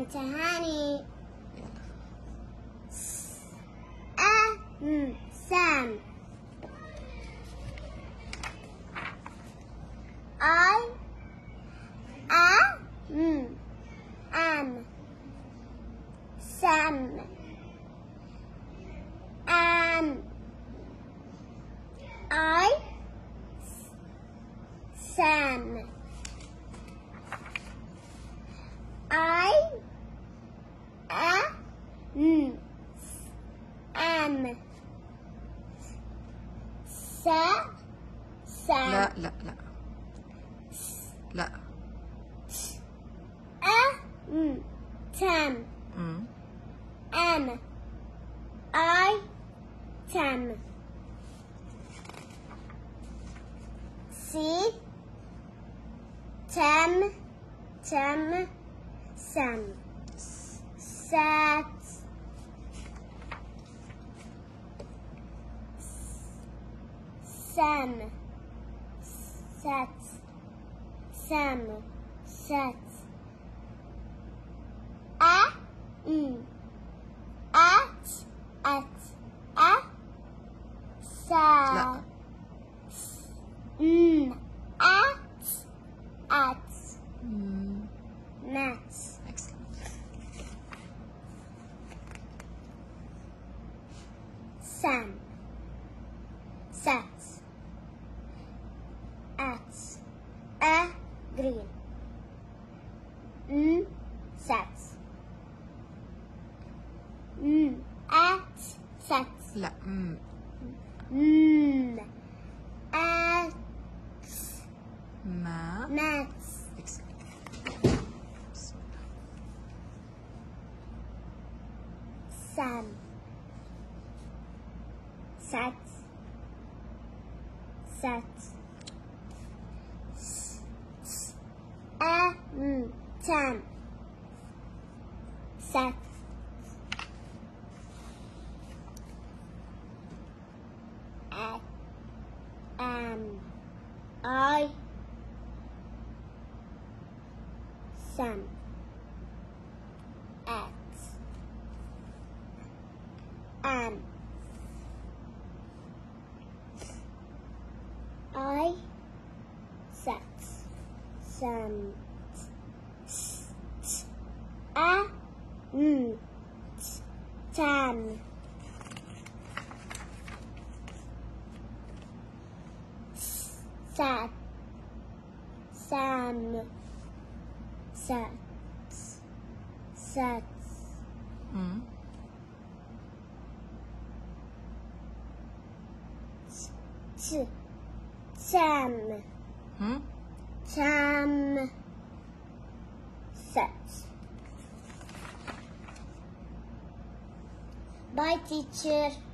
To honey. Sam. I am, am Sam. Am I Sam. am am Sa Sam. لا لا لا لا am Tam. مم. am I Tam. See Tam Tam Sam. Sat Sam. Sets. Sam. Sets. A. Mm at at a. Sa. Mm at at mm. mats at a green mm. sat mm. at sat لا مم. mm. at ما mat Excellent. بسم الله. Sam. Sat. Sat. M. Tam. Sat. A. Am. I. Sam. At. Am. I. Sat. Sam. S- s- A. M. t- can. Sat. Sam. Sat. Sat. Mm. Sam. Hmm? Sam. Sets. Bye, teacher.